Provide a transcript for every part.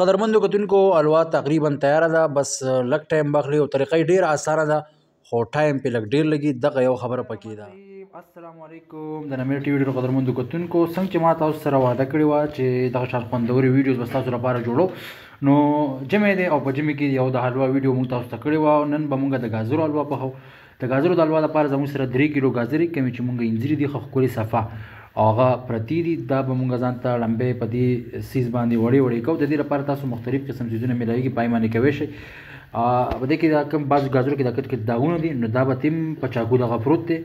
قدرمندو کتونکو الوا تقریبا تیاره ده بس لک ټایم بخلی او طریقه ډیر اسانه ده خو ټایم په لګ ډیر لګي دغه یو خبره پکې ده السلام علیکم د نمیر ټي وی ډیر قدرمندو کتونکو څنګه چې ما تاسو سره وعده کړې و چې دغه شان خوندوري ویډیوز به تاسو لپاره جوړو نو جمعې دی او په جمعې کې یو د حلوا ویډیو موږ تاسو ته کړې و نن به موږ د گازرو حلوا پخو د ګازرو د حلوا لپاره زموږ سره درې کیلو ګازرې کومې چې مونږ یې انځري دي ښه ښکلې صفا او هغه پرتې دي دا به مونږ ځان ته ړمبې په دې سیز باندې وړې وړې کوو د دې لپاره تاسو مختلف قسم سیزونه ملاویږي پای باندې کوی شئ په دې کې دا کوم بعضو ګازرو کې دا کټ کټ داغونه دي نو دا به تیم په چاقو دغه پروت دی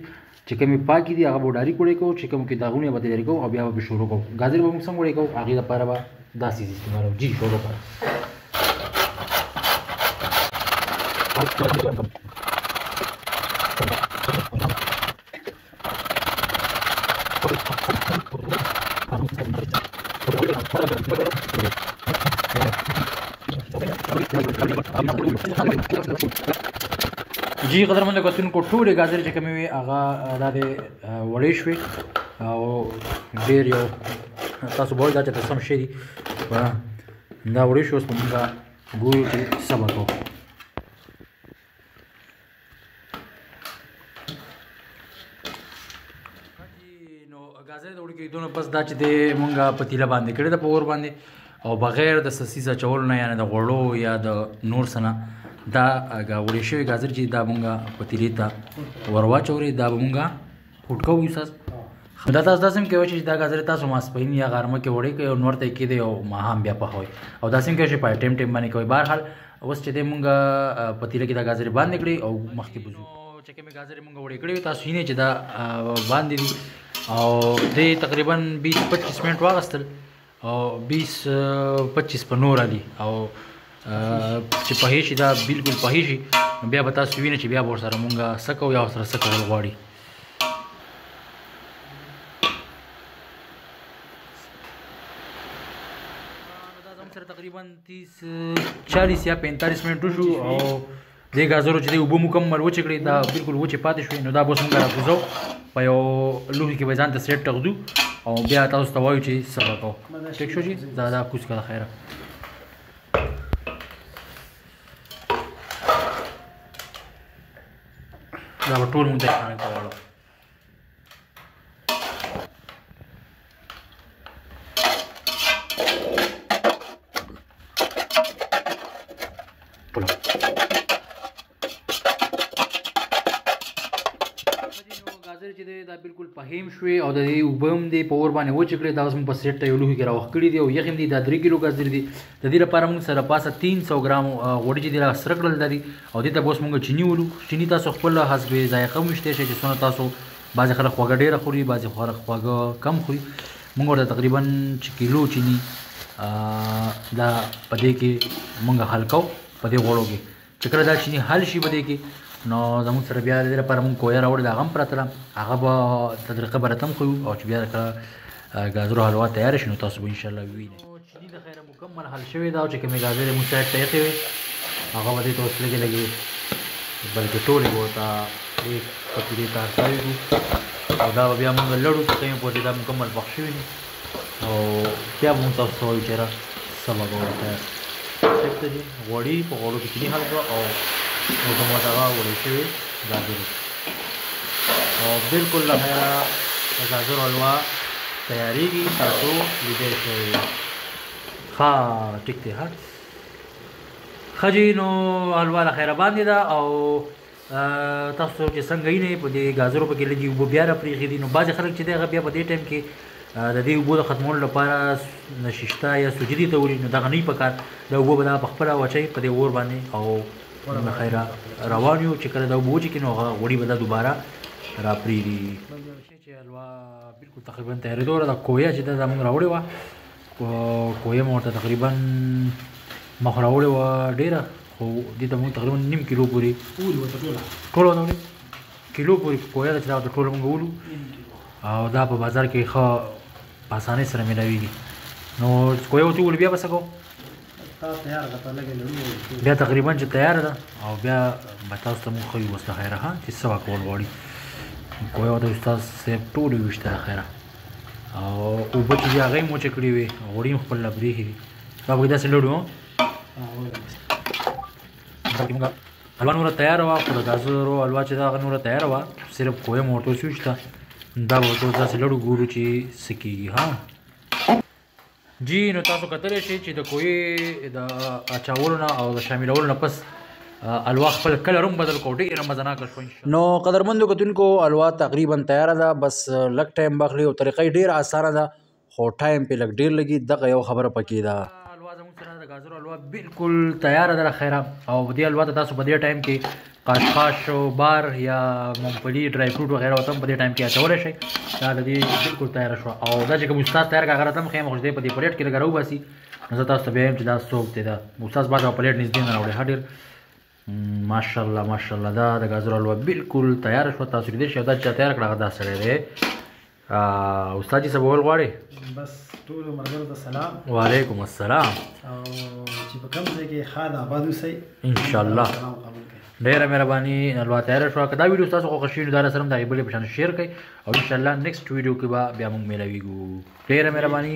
چې کومې پاکې دي هغه به ډاري کوړې کوو چې کوم کې داغونه به ترې کوو او بیا به شروع کوو ګازر به موږ څنګه وړې کوو هغې لپاره به داسې دې استعمالو جی شروع کړه جی قدرمن کتونکو ټولې غازرې چې کومې وي هغه دا دې وړې شوې او ډېر یو تاسو به وایي دا چېرته سم شی دي دا وړې شو اوس به مونږ ګورو چې څه به کوو غازه د وړکې دونه پس دا چې د مونږه پتیله باندې کړې د پور باندې او بغیر د سسیزه چول نه یعنی د غړو یا د نور سنه دا غوړې شوی غازر چې دا مونږه پتیلې ته ورواچورې دا مونږه کوټ کوو استاد دا تاسو داسم کوي چې دا غزر تاسو ماسپین یا غرمه کې وړي کوي او نور ته کې دی او ما هم بیا پخوي او داسم کوي چې په ټیم ټیم باندې کوي بهر حال اوس چې د مونږه پتیله کې دا غزر باندې کړی او مخکې بوزو چې کومه غزر مونږه وړي کړی تاسو یې نه چې دا باندې دي او د تقریبا 20 25 منټ واغستل او بیس پچیس په نور دي او چې په هیڅ دا بالکل په هیڅ بیا به تاسو وینئ چې بیا به ورسره مونږه سکو یا ورسره سکو غواړي تقریبا 30 40 یا 45 منټو شو او دې ګازرو چې دی اوبه مکمل وچې کړې دا بالکل وچې پاتې شوې نو دا به اوس موږ راکوزو په یو لوښي کې به ځان ته سیټ ټغدو او بیا تاسو ته وایو چې څه به کوو ټیک شو چې دا دا کوز کړه خیره دا به ټول موږ ته هیم شوې او د دې وبم دی په اور باندې وچ کړې دا اوس موږ په سیټ ته یو لوښي کې راوخ کړی دی او یخیم دی دا 3 کیلو ګازر دی د دې لپاره موږ سره پاسه 300 ګرام غوړي چې دي را سره کړل دي او دې ته به اوس موږ چینی ولو چینی تاسو خپل حسب ذایقه هم وشته شي چې څونه تاسو بعضې خلک خواږه ډېره خوري بعضې خلک خواږه کم خوري موږ ورته تقریبا چې کیلو چینی دا په دې کې موږ حل کوو په دې غوړو کې چې کله دا چینی حل شي بده کې نو زموږ سره بیا د لپاره مونږ کویا راوړي دا غم پرته ده هغه به تدریقه برتم خو او چې بیا کله غاجرو حلوا تیار شي نو تاسو به ان شاء الله وینئ چینی د خیره مکمل حل شوی دا چې کومې غاجرې مو سره تیخې وي هغه به دې ته اوس لګي لګي بلکې ټولې به ورته دې پکې دې تار ساوي او دا به بیا مونږ لړو چې کومې پورې دا مکمل پخ شوي او بیا مونږ تاسو ته وایو چې را سبا به ورته چېرته دي غوړي په غوړو کې چیني حل کړه او زموږ دغه وړې شوې ګاجرې او بالکل له خیره د ګاجرو حلوا تیارېږي تاسو لیدای شئ ښه ټیک دی ښه ښه جي نو حلوا له خیره باندې ده او تاسو چې څنګه یې نه په دې غازرو پکې لګي وبو بیا را پریږي دي نو بعض خلک چې دغه بیا په دې ټایم کې د دې وبو د ختمولو لپاره نششتا یا سجدي ته وړي نو دغه نه پکار د وبو بلا په خپل وچي په دې اور باندې او نو خیره روان یو چې کله دا وبو چې کینو هغه غوړي بلا دوباره را پریږي چې الوا بالکل تقریبا تیارېدو ده کویه چې دا موږ راوړې وه کویه مو ورته تقریبا مخ راوړې وه ډېره خو دې ته موږ تقریبا نیم کیلو پورې ټوله ټوله کیلو پورې کویه ده چې دا ورته ټوله موږ ولو او دا په بازار کې ښه په اسانۍ سره میلاویږي نو کویه ورته ولو بیا به څه کوو بیا تقریبا چې تیار ده او بیا به تاسو ته موږ ښیو اوس له خیره ښه چې څه به کول غواړي کوی به د استاد صاحب ټول وویشته له خیره او اوبه چې دي هغه یې موچه کړې وې غوړي هم خپل نه پرېښي دي دا پکې داسې لړو بلکې موږ حلوا نوره تیاره وه خو د ګازرو حلوا چې ده هغه نوره تیاره وه صرف کوی مو ورته وسویشته دا به ورته داسې لړو ګورو چې څه کېږي ها جی نو تاسو کتلی شئ چې د کوهي د اچولو نه او د شاملولو نه پس الوا خپل کلر هم بدل کو ډیره مزناکه شو نو قدرمندو کتونکو الوا تقریبا تیار ده بس لک ټایم بخلی او طریقه ډیر اسانه ده خو ټایم په لګ ډیر لګي دغه یو خبره پکې ده الوا زموږ سره د غازر الوا بالکل تیار ده خیره او دې الوا ته تاسو په دې ټایم کې خاشخاش او بار یا مونګفلی ډرای فروټ وغیره او تم په دې ټایم کې اچول شي دا د دې بالکل تیار شو او دا چې کوم استاد تیار کاغره تم خیم خوش دې په دې پلیټ کې لګراو باسي نو زه تاسو ته بیا چې دا څوک دی دا استاد باندې پلیټ نږدې نه راوړي هډیر ماشاءالله ماشاءالله دا د غزر حلوا بالکل تیار شو تاسو دې شو دا چې تیار کړه دا سره دی استاد جی څه وویل غواړې بس ټول مرګرو ته سلام وعلیکم السلام او چې په کوم ځای کې خاد آباد اوسئ ان شاء الله ډیره مهرباني الوا تیار شو کدا ویډیو تاسو خو خوشی نه دار سره د غیبل په شان شیر کړئ او ان شاء الله نیکسټ ویډیو کې به بیا موږ ملويږو ډیره مهرباني